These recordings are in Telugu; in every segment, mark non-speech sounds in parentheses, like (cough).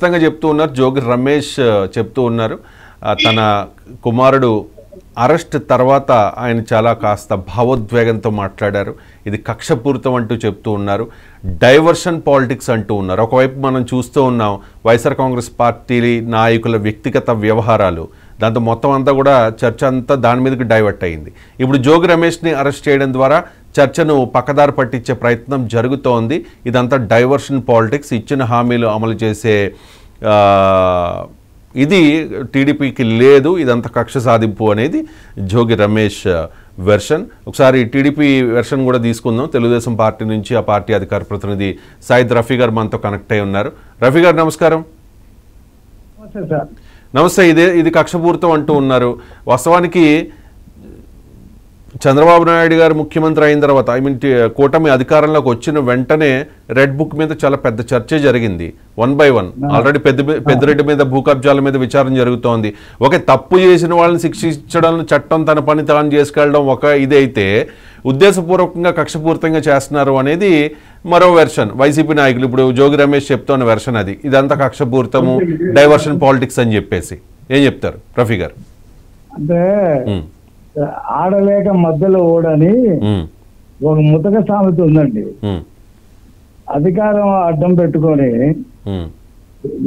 ఖచ్చితంగా చెప్తూ ఉన్నారు. జోగి రమేష్ చెప్తూ ఉన్నారు. తన కుమారుడు అరెస్ట్ తర్వాత ఆయన చాలా కాస్త భావోద్వేగంతో మాట్లాడారు. ఇది కక్షపూరితం అంటూ చెప్తూ ఉన్నారు. డైవర్షన్ పాలిటిక్స్ అంటూ ఉన్నారు. ఒకవైపు మనం చూస్తూ ఉన్నాం వైఎస్ఆర్ కాంగ్రెస్ పార్టీ నాయకుల వ్యక్తిగత వ్యవహారాలు. దాంతో మొత్తం అంతా కూడా చర్చ అంతా దాని మీదకి డైవర్ట్ అయింది. ఇప్పుడు జోగి రమేష్ని అరెస్ట్ చేయడం ద్వారా చర్చను పక్కదారి పట్టించే ప్రయత్నం జరుగుతోంది. ఇదంతా డైవర్షన్ పాలిటిక్స్. ఇచ్చిన హామీలు అమలు చేసే ఇది టీడీపీకి లేదు. ఇదంతా కక్ష సాధింపు అనేది జోగి రమేష్ వెర్షన్. ఒకసారి టీడీపీ వెర్షన్ కూడా తీసుకుందాం. తెలుగుదేశం పార్టీ నుంచి ఆ పార్టీ అధికార ప్రతినిధి సాయిద్ రఫీ గారు మనతో కనెక్ట్ అయి ఉన్నారు. రఫీ గారు నమస్కారం. నమస్తే. ఇదే ఇది కక్షపూరితం అంటూ ఉన్నారు. వాస్తవానికి చంద్రబాబు నాయుడు గారు ముఖ్యమంత్రి అయిన తర్వాత ఐ మీన్ కూటమి అధికారంలోకి వచ్చిన వెంటనే రెడ్ బుక్ మీద చాలా పెద్ద చర్చ జరిగింది. వన్ బై వన్ ఆల్రెడీ పెద్ద పెద్దిరెడ్డి మీద భూ కబ్జాల మీద విచారణ జరుగుతోంది. ఒక తప్పు చేసిన వాళ్ళని శిక్షించడం చట్టం తన పని తాను చేసుకెళ్ళడం ఒక ఇదైతే ఉద్దేశపూర్వకంగా కక్షపూరితంగా చేస్తున్నారు అనేది మరో వెర్షన్ వైసీపీ నాయకులు ఇప్పుడు జోగి రమేష్ చెప్తున్న వెర్షన్ అది. ఇదంతా కక్షపూరితము డైవర్షన్ పాలిటిక్స్ అని చెప్పేసి. ఏం చెప్తారు? రఫీ గారు. అంటే ఆడలేక మధ్యలో ఓడని ఒక ముతక సామెత ఉందండి. అధికారం అడ్డం పెట్టుకొని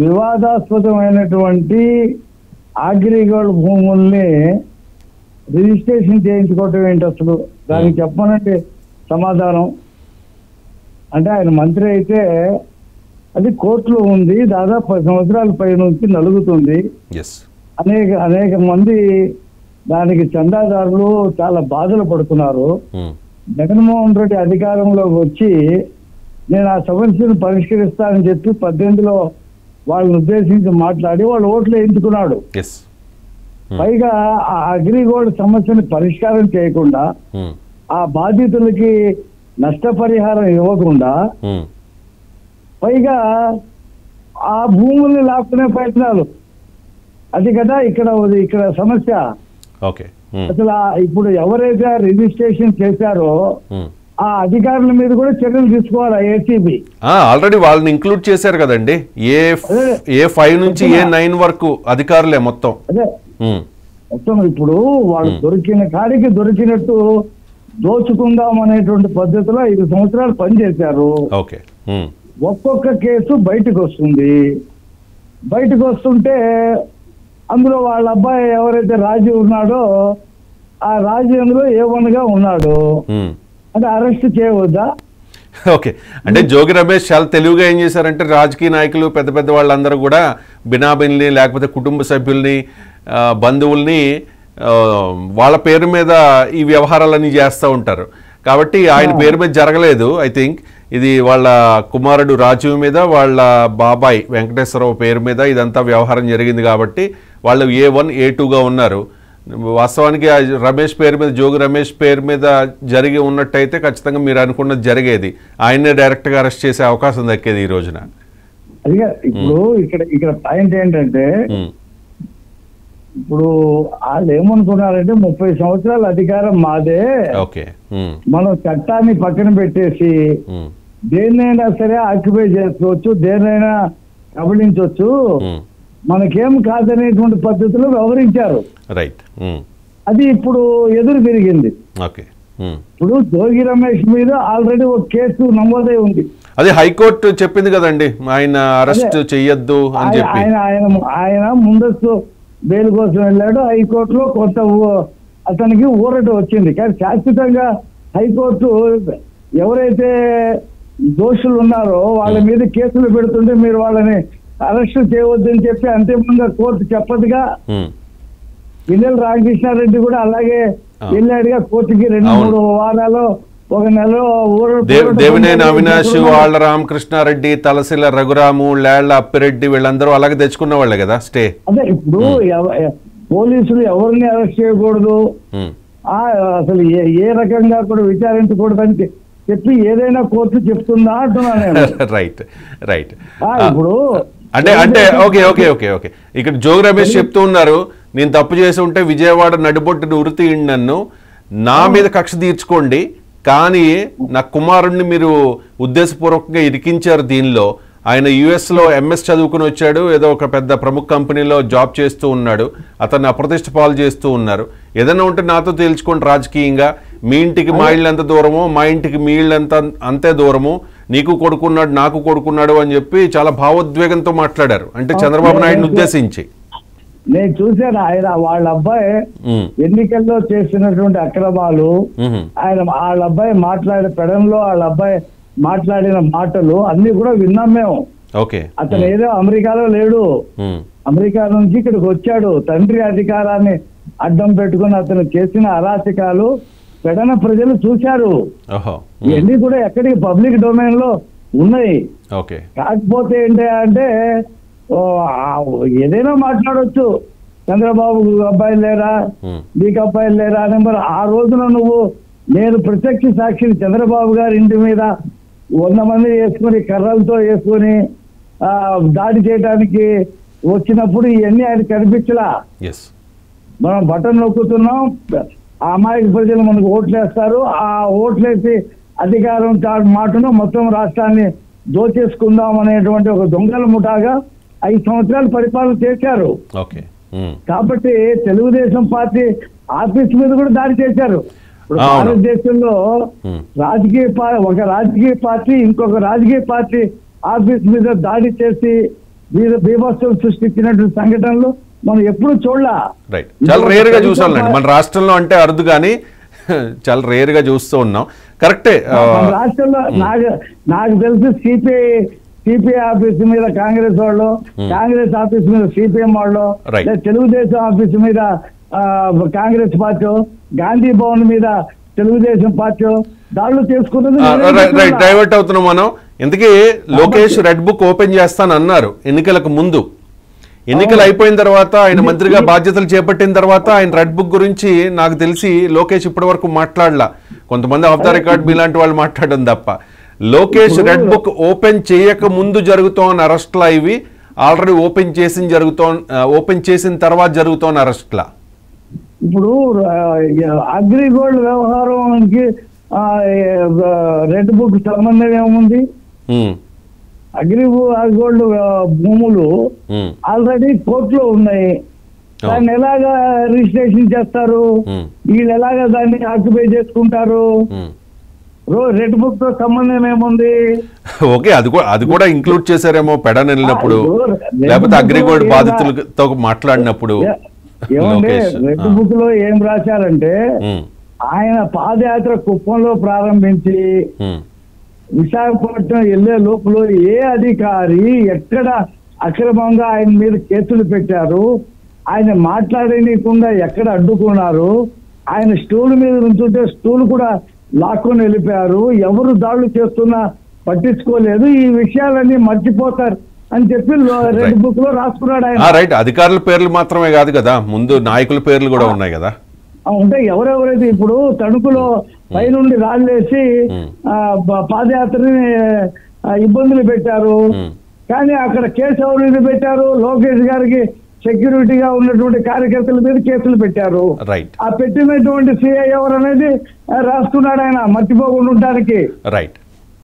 వివాదాస్పదమైనటువంటి అగ్రిగోల్డ్ భూముల్ని రిజిస్ట్రేషన్ చేయించుకోవటం ఏంటి అసలు? దానికి చెప్పనంటే సమాధానం. అంటే ఆయన మంత్రి అయితే అది కోర్టులో ఉంది దాదాపు పది సంవత్సరాల పై నుంచి నలుగుతుంది అనేక అనేక మంది దానికి చందాదారులు చాలా బాధలు పడుతున్నారు. జగన్మోహన్ రెడ్డి అధికారంలోకి వచ్చి నేను ఆ సమస్యను పరిష్కరిస్తానని చెప్పి పద్దెనిమిదిలో వాళ్ళని ఉద్దేశించి మాట్లాడి వాళ్ళు ఓట్లు వేయించుకున్నాడు. ఎస్ పైగా ఆ అగ్రిగోల్డ్ సమస్యని పరిష్కారం చేయకుండా ఆ బాధితులకి నష్టపరిహారం ఇవ్వకుండా పైగా ఆ భూముల్ని లాక్కునే ప్రయత్నాలు. అది కదా ఇక్కడ ఇక్కడ సమస్య. అసలు ఆ ఇప్పుడు ఎవరైతే రిజిస్ట్రేషన్ చేశారో ఉమ్. ఆ అధికారుల మీద కూడా చర్యలు తీసుకోవాలి ఏసీబీ. ఆ, ఆల్రెడీ వాళ్ళని ఇంక్లూడ్ చేశారు కదండి. ఏ. ఏ ఫైవ్ నుంచి ఏ నైన్ వరకు అధికారులే మొత్తం. అదే. ఉమ్, మొత్తం ఇప్పుడు వాళ్ళు దొరికిన కాడికి దొరికినట్టు దోచుకుందాం అనేటువంటి పద్ధతిలో ఐదు సంవత్సరాలు పనిచేశారు. ఒక్కొక్క కేసు బయటకు వస్తుంది బయటకు వస్తుంటే అందులో వాళ్ళ అబ్బాయి ఎవరైతే రాజు ఉన్నాడో ఆ రాజు అందులో ఏ గా ఉన్నాడు. అంటే అరెస్ట్ చేయవద్దా? ఓకే. అంటే జోగి రమేష్ చాలా తెలివిగా ఏం చేశారంటే రాజకీయ నాయకులు పెద్ద పెద్ద వాళ్ళందరూ కూడా బినాబిల్ని లేకపోతే కుటుంబ సభ్యుల్ని బంధువుల్ని వాళ్ళ పేరు మీద ఈ వ్యవహారాలన్నీ చేస్తూ ఉంటారు. కాబట్టి ఆయన పేరు మీద జరగలేదు ఐ థింక్. ఇది వాళ్ళ కుమారుడు రాజీవ్ మీద వాళ్ళ బాబాయ్ వెంకటేశ్వరరావు పేరు మీద ఇదంతా వ్యవహారం జరిగింది కాబట్టి వాళ్ళు ఏ వన్ ఏ టూగా ఉన్నారు. వాస్తవానికి రమేష్ పేరు మీద జోగి రమేష్ పేరు మీద జరిగి ఉన్నట్టయితే ఖచ్చితంగా మీరు అనుకున్నది జరిగేది. ఆయన్నే డైరెక్ట్గా అరెస్ట్ చేసే అవకాశం దక్కేది ఈ రోజున. అదిగా ఇప్పుడు ఇక్కడ ఇక్కడ పాయింట్ ఏంటంటే ఇప్పుడు వాళ్ళు ఏమనుకున్నారంటే ముప్పై సంవత్సరాల అధికారం మాదే మనం చట్టాన్ని పక్కన పెట్టేసి దేన్నైనా సరే ఆక్యుపై చేసుకోవచ్చు దేన్నైనా కబళించవచ్చు. ఉమ్, మనకేం కాదనేటువంటి పద్ధతిలో వ్యవహరించారు. రైట్. అది ఇప్పుడు ఎదురు తిరిగింది ఓకే. ఇప్పుడు జోగి రమేష్ మీద ఆల్రెడీ ఒక కేసు నమోదై ఉంది. అదే హైకోర్టు చెప్పింది కదండి ఆయన అరెస్ట్ చెయ్యొద్దు అని ఆయన చెప్పి. ఆయన ఆయన ఆయన ముందస్తు బెయిల్ కోసం వెళ్ళాడు. హైకోర్టులో కొంత అతనికి ఊరట వచ్చింది. కానీ శాశ్వతంగా హైకోర్టు ఎవరైతే దోషులు ఉన్నారో వాళ్ళ మీద కేసులు పెడుతుంటే మీరు వాళ్ళని అరెస్ట్ చేయవద్దని చెప్పి అంతిమంగా కోర్టు చెప్పదుగా. పిల్లల రామకృష్ణారెడ్డి కూడా అలాగే. వెళ్ళాడుగా కోర్టుకి రెండు. మూడు వారాలు ఒక నెల ఊర- దేవినేని. అవినాష్ వాళ్ళ రామకృష్ణారెడ్డి తలసిల రఘురాము లేళ్ళ అప్పిరెడ్డి వీళ్ళందరూ అలాగే తెచ్చుకున్న వాళ్ళే కదా స్టే? అదే ఇప్పుడు పోలీసులు ఎవరిని అరెస్ట్ చేయకూడదు? అసలు ఏ రకంగా కూడా విచారించకూడదని చె- చెప్పి ఏదైనా కోర్టు చెప్తుందా అంటున్నాను నేను. (laughs) రైట్ రైట్ ఇప్పుడు అంటే అంటే ఓకే ఓకే ఓకే ఓకే. ఇక్కడ జోగి రమేష్ చెప్తూ ఉన్నారు నేను తప్పు చేసి ఉంటే విజయవాడ నడిబొట్టుని ఉరితి నన్ను. నా మీద కక్ష తీర్చుకోండి. కానీ నా కుమారుణ్ణి మీరు ఉద్దేశపూర్వకంగా ఇరికించారు దీనిలో. ఆయన యుఎస్లో ఎంఎస్ చదువుకుని వచ్చాడు. ఏదో ఒక పెద్ద ప్రముఖ కంపెనీలో జాబ్ చేస్తూ ఉన్నాడు. అతన్ని అప్రతిష్ట పాలు చేస్తూ ఉన్నారు. ఏదైనా ఉంటే నాతో తేల్చుకోండి రాజకీయంగా. మీ ఇంటికి మా ఇల్లు ఎంత దూరమో మా ఇంటికి మీ ఇల్లు ఎంత అంతే దూరము నీకు కొడుకున్నాడు నాకు కొడుకున్నాడు అని చెప్పి చాలా భావోద్వేగంతో మాట్లాడారు. అంటే చంద్రబాబు నాయుడుని ఉద్దేశించి. నేను చూశాను ఆయన వాళ్ళ అబ్బాయి ఎన్నికల్లో చేసినటువంటి అక్రమాలు ఆయన వాళ్ళ అబ్బాయి మాట్లాడే పెడంలో వాళ్ళ అబ్బాయి మాట్లాడిన మాటలు అన్ని కూడా విన్నాం మేము. ఓకే. అతను ఏదో అమెరికాలో లేడు. అమెరికా నుంచి ఇక్కడికి వచ్చాడు. తండ్రి అధికారాన్ని అడ్డం పెట్టుకుని అతను చేసిన అరాచకాలు పెడన ప్రజలు చూశారు. ఇవన్నీ కూడా ఎక్కడికి పబ్లిక్ డొమైన్లో ఉన్నాయి కాకపోతే ఏంటి అంటే ఏదైనా మాట్లాడొచ్చు. చంద్రబాబు అబ్బాయిలు లేరా? ఉమ్, నీకు అబ్బాయిలు లేరా? అని మరి ఆ రోజున నువ్వు నేను ప్రత్యక్ష సాక్షిని చంద్రబాబు గారి ఇంటి మీద వంద మంది వేసుకుని కర్రలతో వేసుకుని దాడి చేయడానికి వచ్చినప్పుడు ఇవన్నీ ఆయన కనిపించలా? మనం బటన్ నొక్కుతున్నాం. ఆ అమాయక ప్రజలు మనకు ఓట్లేస్తారు. ఆ ఓట్లేసి అధికారం మాటను మొత్తం రాష్ట్రాన్ని దోచేసుకుందాం అనేటువంటి ఒక దొంగల ముఠాగా ఐదు సంవత్సరాలు పరిపాలన చేశారు. కాబట్టి తెలుగుదేశం పార్టీ ఆఫీస్ మీద కూడా దాడి చేశారు. ఇప్పుడు. భారతదేశంలో. రాజకీయ ఒక రాజకీయ పార్టీ ఇంకొక రాజకీయ పార్టీ ఆఫీస్ మీద దాడి చేసి బీభత్సం సృష్టించినటువంటి సంఘటనలు మనం ఎప్పుడు చూడలా. రైట్ చాలా రేర్గా చూసాలండి మన రాష్ట్రంలో అంటే అరుదు కానీ (laughs) చాలా రేర్గా చూస్తూ ఉన్నాం. కరెక్టే రాష్ట్రంలో నాకు నాకు తెలిసి సిపిఐ సిపిఐ ఆఫీస్ మీద కాంగ్రెస్ వాళ్ళు కాంగ్రెస్ ఆఫీస్ మీద సిపిఎం వాళ్ళు తెలుగుదేశం ఆఫీస్ మీద కాంగ్రెస్ పార్టీ గాంధీ భవన్ మీద తెలుగుదేశం పార్టీ దాడులు చేసుకున్నది రైట్ చెప్తున్నా. డైవర్ట్ అవుతున్నాం మనం. ఇంతకీ లోకేష్ రెడ్ బుక్ ఓపెన్ చేస్తాను అన్నారు ఎన్నికలకు ముందు. ఎన్నికలు అయిపోయిన తర్వాత ఆయన మంత్రిగా బాధ్యతలు చేపట్టిన తర్వాత ఆయన రెడ్ బుక్ గురించి నాకు తెలిసి లోకేష్ ఇప్పటి వరకు మాట్లాడలా. కొంతమంది ఆఫ్ ద రికార్డ్ మీలాంటి వాళ్ళు మాట్లాడడం తప్ప. లోకేష్ రెడ్ బుక్ ఓపెన్ చేయక ముందు జరుగుతోన్న అరెస్ట్లా ఇవి ఆల్రెడీ ఓపెన్ చేసిన జరుగుతో ఓపెన్ చేసిన తర్వాత జరుగుతోన్న అరెస్ట్లా? ఇప్పుడు అగ్రిగోల్డ్ వ్యవహారానికి రెడ్ బుక్ సంబంధం ఏముంది? అగ్రి గోల్డ్ భూములు ఆల్రెడీ కోర్టులో ఉన్నాయి. దాన్ని ఎలాగా రిజిస్ట్రేషన్ చేస్తారు? వీళ్ళు ఎలాగా దాన్ని ఆక్యుపై చేసుకుంటారు? రెడ్ బుక్తో సంబంధం ఏముంది? ఓకే అది కూడా అది కూడా ఇంక్లూడ్ చేశారేమో పెడన్ వెళ్ళినప్పుడు. లేకపోతే అగ్రిగోల్డ్ బాధితులతో మాట్లాడినప్పుడు. ఏమంటే రెడ్. బుక్లో ఏం రాశారంటే ఆయన పాదయాత్ర కుప్పంలో ప్రారంభించి విశాఖపట్నం వెళ్ళే లోపల ఏ అధికారి ఎక్కడ అక్రమంగా ఆయన మీద కేసులు పెట్టారు? ఆయన మాట్లాడనీయకుండా ఎక్కడ అడ్డుకున్నారు? ఆయన స్టూల్ మీద నుంచుంటే స్టూల్ కూడా లాక్కొని వెళ్ళిపోయారు. ఎవరు దాడులు చేస్తున్నా పట్టించుకోలేదు. ఈ విషయాలన్నీ మర్చిపోతారు అని చెప్పి రెడ్. బుక్లో రాసుకున్నాడు ఆయన. రైట్ అధికారుల పేర్లు మాత్రమే కాదు కదా. ముందు నాయకుల పేర్లు కూడా ఉన్నాయి కదా. ఉంటే ఎవరెవరైతే ఇప్పుడు తణుకులో పైనుండి రాళ్ళేసి పాదయాత్రని ఇబ్బందులు పెట్టారు. కానీ అక్కడ కేసు ఎవరి మీద పెట్టారు లోకేష్ గారికి సెక్యూరిటీగా ఉన్నటువంటి కార్యకర్తల మీద కేసులు పెట్టారు. ఆ పెట్టినటువంటి సిఐ ఎవరు అనేది ఆ, రాసుకున్నాడు ఆయన మర్చిపోకుండా ఉండడానికి. రైట్